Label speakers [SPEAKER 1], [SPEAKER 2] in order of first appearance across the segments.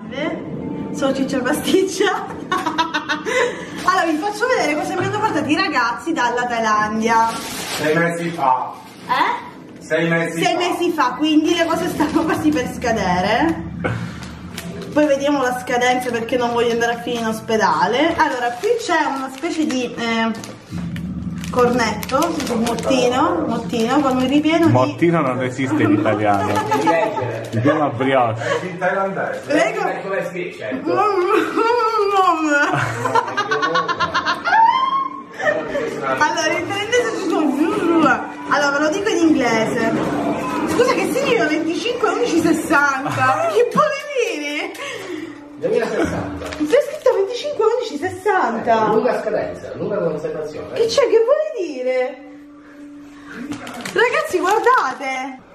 [SPEAKER 1] salve, sono Ciccia Pasticcia. allora vi faccio vedere cosa mi hanno portato i ragazzi dalla Thailandia.
[SPEAKER 2] Sei mesi fa.
[SPEAKER 1] Eh?
[SPEAKER 2] Sei mesi
[SPEAKER 1] Sei
[SPEAKER 2] fa.
[SPEAKER 1] mesi fa, quindi le cose stanno quasi per scadere. Poi vediamo la scadenza perché non voglio andare a finire in ospedale. Allora, qui c'è una specie di eh, cornetto, un mottino, mottino con un ripieno di...
[SPEAKER 3] Mottino non esiste in italiano. Si chiama brioche.
[SPEAKER 2] È in thailandese.
[SPEAKER 1] Prego.
[SPEAKER 4] Come è scritto, certo.
[SPEAKER 1] Allora, in thailandese ci sono... Allora, ve lo dico in inglese. Scusa, che significa 25 11 60? Che poverini!
[SPEAKER 4] 2060.
[SPEAKER 1] C'è scritto 25 11 60.
[SPEAKER 4] Lunga scadenza, lunga conservazione.
[SPEAKER 1] Che c'è? Che vuole dire? Ragazzi, guardate!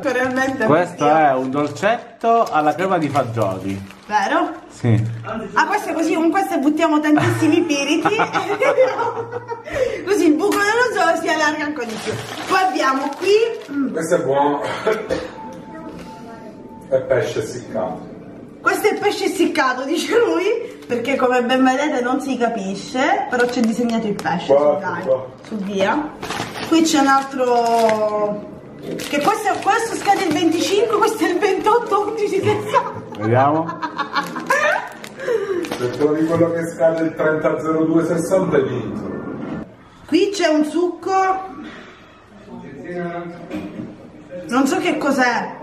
[SPEAKER 1] Realmente
[SPEAKER 3] Questo è un dolcetto alla crema di fagioli.
[SPEAKER 1] Vero?
[SPEAKER 3] Sì.
[SPEAKER 1] Ah, questo è così, con questo buttiamo tantissimi piriti. così il buco dello zoo si allarga ancora di più. Poi abbiamo qui,
[SPEAKER 2] Questo è buono. È pesce essiccato.
[SPEAKER 1] Questo è il pesce essiccato, dice lui, perché come ben vedete non si capisce, però c'è disegnato il pesce
[SPEAKER 2] qua.
[SPEAKER 1] su via. Qui c'è un altro... Che questo, questo scade il 25, questo è il 28, 11, 60.
[SPEAKER 3] Vediamo.
[SPEAKER 2] Se trovi quello che scade il 300260 hai vinto.
[SPEAKER 1] Qui c'è un succo. Non so che cos'è.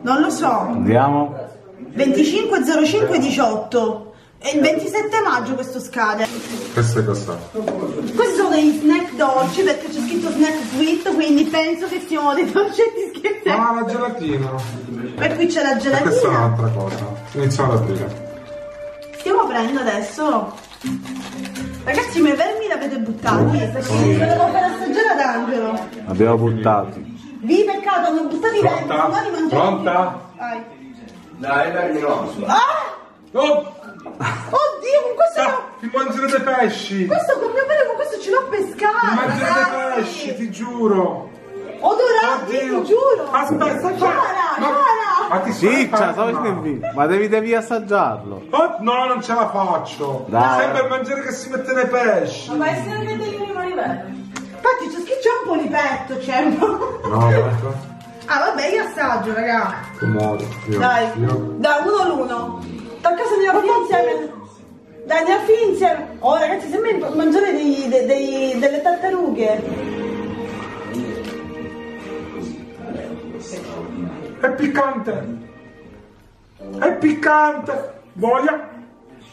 [SPEAKER 1] Non lo so.
[SPEAKER 3] Vediamo.
[SPEAKER 1] 25.05.18. È il 27 maggio questo scade.
[SPEAKER 2] Questo è cos'è?
[SPEAKER 1] Questi sono degli snack dolci perché c'è scritto snack sweet, quindi penso che siano dei dolcetti scherzati.
[SPEAKER 2] Ah, la gelatina.
[SPEAKER 1] E qui c'è la
[SPEAKER 2] E questa è
[SPEAKER 1] gelatina.
[SPEAKER 2] un'altra cosa. Iniziamo ad aprire.
[SPEAKER 1] Stiamo aprendo adesso. Ragazzi, i miei vermi l'avete buttati perché li devo far assaggiare ad Angelo.
[SPEAKER 3] Abbiamo buttati.
[SPEAKER 1] Vi peccato, hanno buttati dentro,
[SPEAKER 2] Pronta?
[SPEAKER 1] domani mangiamo.
[SPEAKER 2] Pronta?
[SPEAKER 1] Vai.
[SPEAKER 4] Dai, dai, no.
[SPEAKER 1] Ah!
[SPEAKER 2] Oh!
[SPEAKER 1] Oddio, con questo
[SPEAKER 2] Ah, ti mangerete pesci!
[SPEAKER 1] Questo proprio bene, con questo ce l'ho
[SPEAKER 2] Ti
[SPEAKER 1] pescato,
[SPEAKER 2] mangerete
[SPEAKER 1] ragazzi.
[SPEAKER 2] pesci, ti giuro!
[SPEAKER 1] Odorati, ti giuro.
[SPEAKER 2] Aspetta, ma,
[SPEAKER 1] cara.
[SPEAKER 2] ma ti
[SPEAKER 3] Ciccia, il video. Ma devi, devi assaggiarlo.
[SPEAKER 2] Oh, no, non ce la faccio!
[SPEAKER 3] Dai.
[SPEAKER 2] Sembra il mangiare che si mette nei pesci!
[SPEAKER 1] Ma essere che degli animali veri. Infatti c'è un polipetto, c'è un po'.
[SPEAKER 2] No, guarda.
[SPEAKER 1] Ah vabbè, io assaggio, raga.
[SPEAKER 2] Muori.
[SPEAKER 1] Dai, dai, uno all'uno. Tocca se andiamo a finire insieme. Dai, andiamo a finire insieme. Oh ragazzi, sembra mangiare dei, dei- dei- delle tartarughe.
[SPEAKER 2] È piccante! È piccante! Voglia!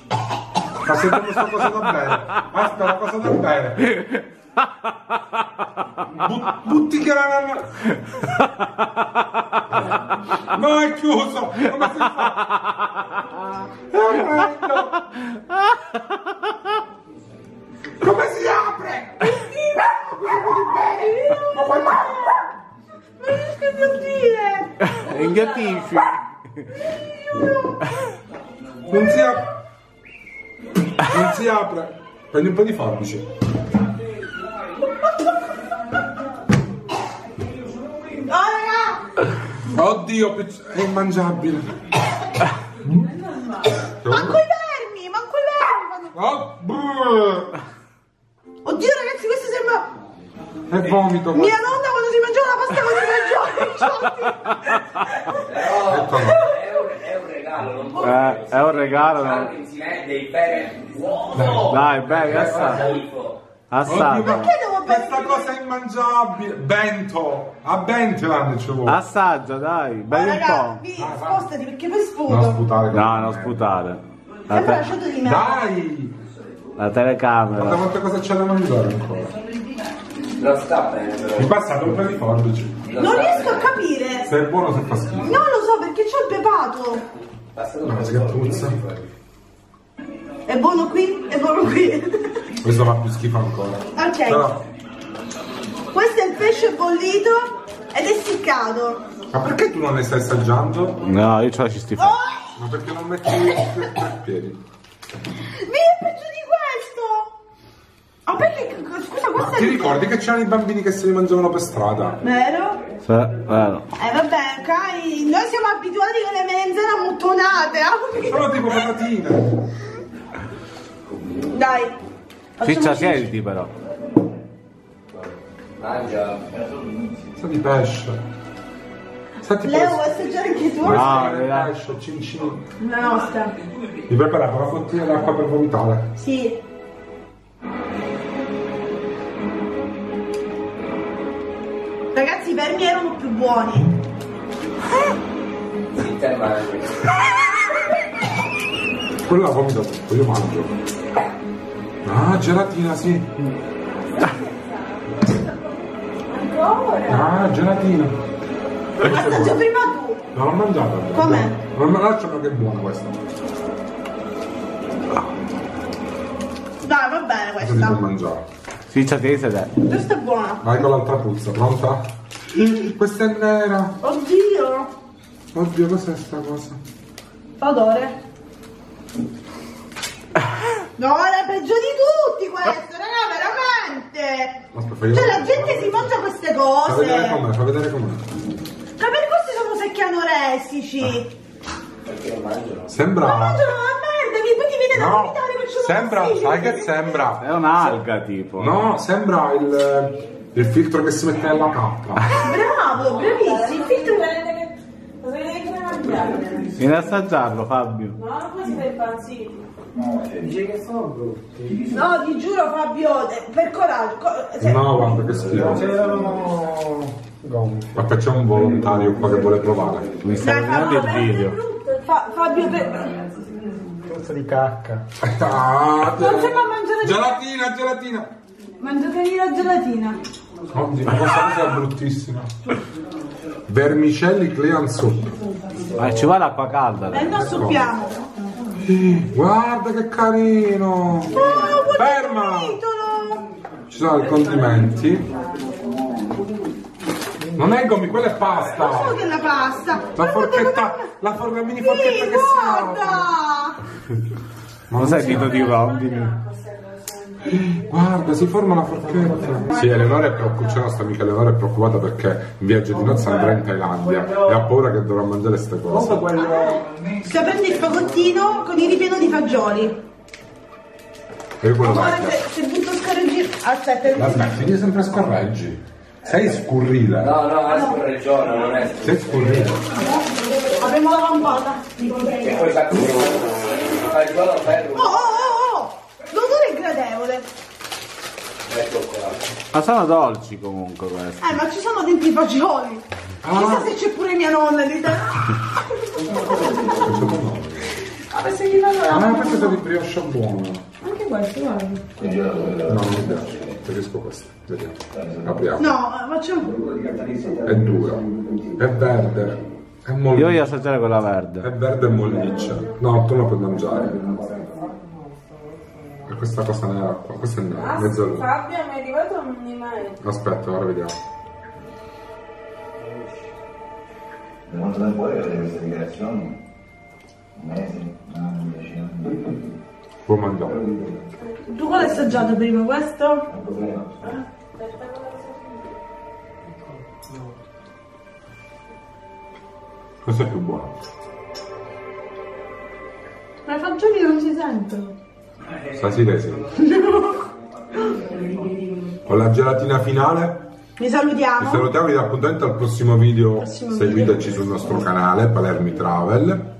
[SPEAKER 2] Ma sento questa cosa da bene! Aspetta, una cosa da bene! Bu- butti che la No, è chiuso! Come si fa? È orrendo! Come si apre? Ma poi
[SPEAKER 1] Non riesco a dire.
[SPEAKER 3] Inghiottisci.
[SPEAKER 2] Non si apre. Non si apre. Prendi un po' di forbici. Oddio, pezz- è immangiabile.
[SPEAKER 1] Manco i vermi, manco i vermi.
[SPEAKER 2] Oh, brr.
[SPEAKER 1] Oddio ragazzi, questo sembra...
[SPEAKER 2] È vomito.
[SPEAKER 1] Mia nonna quando si mangiava la pasta con i fagioli.
[SPEAKER 2] No.
[SPEAKER 4] È un, è un regalo, non può
[SPEAKER 3] Eh, è un regalo. no?
[SPEAKER 4] Devi bere buono.
[SPEAKER 3] Dai, bevi,
[SPEAKER 4] Guarda,
[SPEAKER 3] assaggia.
[SPEAKER 2] Oddio,
[SPEAKER 3] Assaggia.
[SPEAKER 2] ma
[SPEAKER 1] Perché devo
[SPEAKER 2] questa cosa è immangiabile. Bento. A Benteland ci vuole.
[SPEAKER 3] Assaggia, dai. Bevi un po'.
[SPEAKER 1] vi spostati perché poi sputo.
[SPEAKER 2] Non sputare.
[SPEAKER 3] No, non sputare. La,
[SPEAKER 1] Sembra
[SPEAKER 3] te-
[SPEAKER 1] lasciato di me.
[SPEAKER 2] Dai.
[SPEAKER 3] la
[SPEAKER 2] Guarda
[SPEAKER 3] telecamera.
[SPEAKER 2] quante cose c'è da mangiare ancora.
[SPEAKER 4] Non sta bene però.
[SPEAKER 2] Mi passate un po' di forbici.
[SPEAKER 1] Non riesco a capire.
[SPEAKER 2] Se è buono se fa schifo.
[SPEAKER 1] Non lo so perché c'ho il pepato.
[SPEAKER 4] Basta un
[SPEAKER 2] No, si
[SPEAKER 4] di
[SPEAKER 2] puzza.
[SPEAKER 1] È buono qui, è buono qui.
[SPEAKER 2] Questo fa più schifo ancora.
[SPEAKER 1] Ok.
[SPEAKER 2] Però,
[SPEAKER 1] pesce bollito ed è essiccato.
[SPEAKER 2] ma perché tu non ne stai assaggiando?
[SPEAKER 3] No, io ce la ci sti
[SPEAKER 1] Oh.
[SPEAKER 2] Ma perché non metti i piedi?
[SPEAKER 1] mi è peggio di questo. Ma perché, scusa, questo è
[SPEAKER 2] Ti ricordi che c'erano i bambini che se li mangiavano per strada?
[SPEAKER 1] Vero?
[SPEAKER 3] Sì, vero.
[SPEAKER 1] Eh vabbè, ok? Noi siamo abituati con le melanzane ammutonate. ah.
[SPEAKER 2] Sono tipo patatine.
[SPEAKER 1] Dai.
[SPEAKER 3] Ciccia siediti però.
[SPEAKER 4] Mangia.
[SPEAKER 2] Sa di pesce. Sa tipo
[SPEAKER 1] Leo, vuoi assaggiare anche tu?
[SPEAKER 3] No,
[SPEAKER 2] di
[SPEAKER 3] dai.
[SPEAKER 2] pesce, cin cin.
[SPEAKER 1] La nostra.
[SPEAKER 2] Mi prepara una bottiglia d'acqua per vomitare.
[SPEAKER 1] Sì. Ragazzi, i vermi erano più buoni.
[SPEAKER 4] Zitta e mangi.
[SPEAKER 2] Quello la vomita tutto, io mangio. Ah, gelatina, sì.
[SPEAKER 1] Ancora?
[SPEAKER 2] Ah, gelatina.
[SPEAKER 1] Assaggia prima tu.
[SPEAKER 2] Non l'ho mangiata.
[SPEAKER 1] Com'è?
[SPEAKER 2] Non me la lascio che è buona questa.
[SPEAKER 1] Dai, va bene
[SPEAKER 2] Questa può
[SPEAKER 1] questa.
[SPEAKER 2] mangiare.
[SPEAKER 3] Ciccia ti sedere.
[SPEAKER 1] Questa è buona.
[SPEAKER 2] Vai con l'altra puzza, pronta? Questa è nera.
[SPEAKER 1] Oddio.
[SPEAKER 2] Oddio, cos'è sta cosa?
[SPEAKER 1] Fa odore. No, è peggio di tutti questo, veramente.
[SPEAKER 2] Aspetta,
[SPEAKER 1] Cioè la gente si mangia queste cose.
[SPEAKER 2] Fa vedere com'è, fa vedere com'è.
[SPEAKER 1] Ma per questi sono secchi anoressici.
[SPEAKER 4] Perché non mangiano?
[SPEAKER 2] Sembra...
[SPEAKER 1] Mangiano la merda, mi- poi ti viene da
[SPEAKER 2] No,
[SPEAKER 1] vomitare
[SPEAKER 2] sembra, sai che sembra?
[SPEAKER 3] È un'alga tipo.
[SPEAKER 2] No, sembra il, il filtro che si mette nella cappa.
[SPEAKER 1] Bravo, bravissimo. Il filtro
[SPEAKER 5] Cosa devi fare mangiare?
[SPEAKER 3] Vieni ad assaggiarlo Fabio.
[SPEAKER 5] No, non puoi essere impazzito.
[SPEAKER 4] Dice che sono brutti.
[SPEAKER 1] No, ti giuro Fabio, eh, per coraggio. co- se-
[SPEAKER 2] No, guarda che schifo.
[SPEAKER 6] C'erano.
[SPEAKER 2] Ma c'è un volontario qua che vuole provare.
[SPEAKER 3] Mi sta
[SPEAKER 1] Fabio,
[SPEAKER 3] il video.
[SPEAKER 1] Fa- Fabio, per...
[SPEAKER 6] Puzza di cacca.
[SPEAKER 2] Ah,
[SPEAKER 1] Non si può mangiare
[SPEAKER 2] Gelatina, gelatina.
[SPEAKER 1] Mangiatevi la gelatina.
[SPEAKER 2] Oddio, ma questa cosa è bruttissima. Vermicelli clean soup.
[SPEAKER 3] Ma ci vuole acqua calda.
[SPEAKER 1] E
[SPEAKER 3] dai.
[SPEAKER 1] noi assoppiamo.
[SPEAKER 2] Guarda che carino. Ferma.
[SPEAKER 1] Titolo.
[SPEAKER 2] Ci sono i condimenti. Non è gommi, quella è pasta.
[SPEAKER 1] Solo che è la pasta.
[SPEAKER 2] La
[SPEAKER 1] Guarda
[SPEAKER 2] forchetta, la, for- la mini forchetta
[SPEAKER 1] Sì,
[SPEAKER 2] che si apre.
[SPEAKER 1] guarda.
[SPEAKER 2] Ma
[SPEAKER 3] Non sai dito di rondini?
[SPEAKER 2] Guarda, si forma la forchetta. Sì, Eleonora è preoccupata, c'è nostra amica Eleonora è preoccupata perché in viaggio di nozze andrà in Thailandia e ha paura che dovrà mangiare queste cose.
[SPEAKER 1] Sta prende il fagottino con il ripieno di fagioli.
[SPEAKER 2] E io quello
[SPEAKER 1] Guarda
[SPEAKER 2] là.
[SPEAKER 1] se, se butto scorreggi. Aspetta,
[SPEAKER 2] La smetti di sempre scorreggi. Sei scurrile.
[SPEAKER 4] No, no, è scorreggiona, non è
[SPEAKER 2] Sei scurrile.
[SPEAKER 1] apriamo la campata.
[SPEAKER 4] Che poi fa fa il ferro.
[SPEAKER 1] Oh, oh, oh, oh! L'odore è gradevole.
[SPEAKER 4] Ecco qua.
[SPEAKER 3] Ma sono dolci comunque questi.
[SPEAKER 1] Eh, ma ci sono dentro i fagioli. Chissà se c'è pure mia nonna di te. Ah, penso che vado
[SPEAKER 2] Ah,
[SPEAKER 1] là.
[SPEAKER 2] queste sono di brioche buono.
[SPEAKER 1] Anche questo, guarda.
[SPEAKER 2] No, non mi piace. Preferisco questo. Vediamo. Apriamo.
[SPEAKER 1] No, eh, facciamo.
[SPEAKER 2] È dura. È verde. È
[SPEAKER 3] Io
[SPEAKER 2] molliccia.
[SPEAKER 3] voglio assaggiare quella
[SPEAKER 2] È
[SPEAKER 3] verde.
[SPEAKER 2] verde e molliccia. No, tu la puoi mangiare. E questa cosa nera qua. Questa è nera. Mezzo luna.
[SPEAKER 5] Fabio mi è arrivato un email.
[SPEAKER 2] Aspetta, ora vediamo.
[SPEAKER 7] Per quanto tempo vuole avere queste dichiarazioni? Mesi, anni, dieci anni?
[SPEAKER 2] Può mangiare.
[SPEAKER 1] Tu quale hai assaggiato prima? Questo?
[SPEAKER 7] Un problema?
[SPEAKER 2] Questo è più buono.
[SPEAKER 1] Ma i fagioli non si sentono.
[SPEAKER 2] Stasera sì. Con la gelatina finale
[SPEAKER 1] Vi
[SPEAKER 2] vi
[SPEAKER 1] salutiamo.
[SPEAKER 2] salutiamo vi do appuntamento al prossimo video.
[SPEAKER 1] Prossimo
[SPEAKER 2] Seguiteci
[SPEAKER 1] video.
[SPEAKER 2] sul nostro canale Palermi Travel.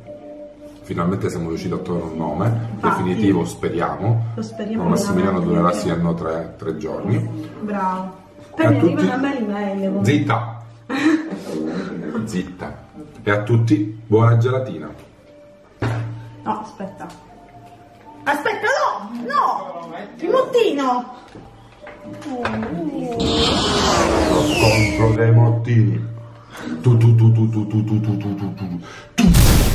[SPEAKER 2] Finalmente siamo riusciti a trovare un nome
[SPEAKER 1] Infatti.
[SPEAKER 2] definitivo, speriamo.
[SPEAKER 1] Lo speriamo
[SPEAKER 2] Ma Massimiliano durerà sì o no tre, tre giorni.
[SPEAKER 1] Bravo. Poi mi
[SPEAKER 2] tutti.
[SPEAKER 1] arriva una bella email.
[SPEAKER 2] Zitta! Zitta. E a tutti buona gelatina.
[SPEAKER 1] No, aspetta. Aspetta, no! No! Il mottino!
[SPEAKER 2] Contro dei mottini. Tu tu tu tu tu tu tu tu tu tu tu.